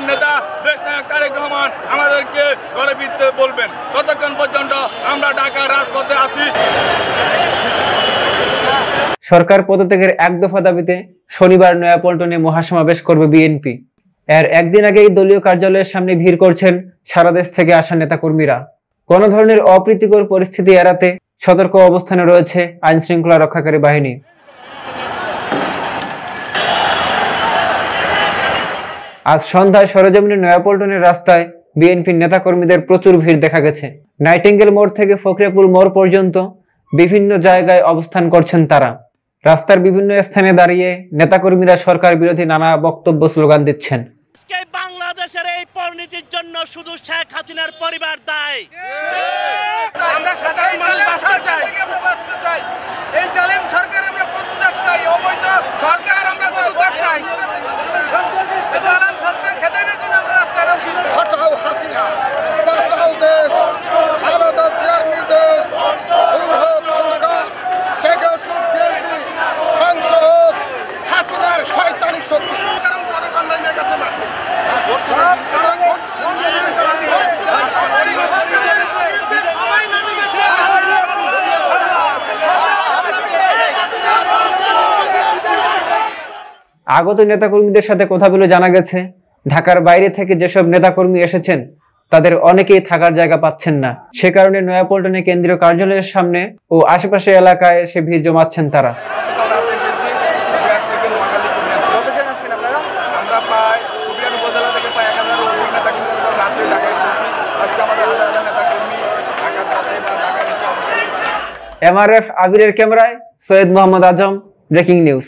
আমাদের নেতা দেশ নায়ক তারেক রহমান আমাদেরকে ঘরে ফিরতে বলবেন। ততক্ষণ পর্যন্ত আমরা ঢাকা রাজপথে আছি। সরকার পদত্যাগের এক দফা দাবিতে শনিবার নয়াপল্টনে মহাসমাবেশ করবে বিএনপি। এর একদিন আগেই দলীয় কার্যালয়ের সামনে ভিড় করছেন সারা দেশ থেকে আসা নেতাকর্মীরা। কোনো ধরনের অপ্রীতিকর পরিস্থিতি এড়াতে সতর্ক অবস্থানে রয়েছে আইন শৃঙ্খলা রক্ষাকারী বাহিনী। আজ সন্ধ্যায় সরেজমিনের নয়াপল্টনের রাস্তায় বিএনপির নেতাকর্মীদের প্রচুর ভিড় দেখা গেছে। নাইটিঙ্গেল মোড় থেকে ফকরেপুল মোড় পর্যন্ত বিভিন্ন জায়গায় অবস্থান করছেন তারা। রাস্তার বিভিন্ন স্থানে দাঁড়িয়ে নেতাকর্মীরা সরকার বিরোধী নানা বক্তব্য স্লোগান দিচ্ছেন। বাংলাদেশের এই পরিণতির জন্য শুধু শেখ হাসিনার পরিবার দায়ী। আমরা আগত নেতাকর্মীদের সাথে কথা বলে জানা গেছে ঢাকার বাইরে থেকে যেসব নেতাকর্মী এসেছেন তাদের অনেকেই থাকার জায়গা পাচ্ছেন না। সে কারণে নয়াপল্টনে কেন্দ্রীয় কার্যালয়ের সামনে ও আশেপাশে এলাকায় এসে ভিড় জমাচ্ছেন তারা। এমআরএফ আবিরের ক্যামেরায় সৈয়দ মোহাম্মদ আজম ব্রেকিং নিউজ।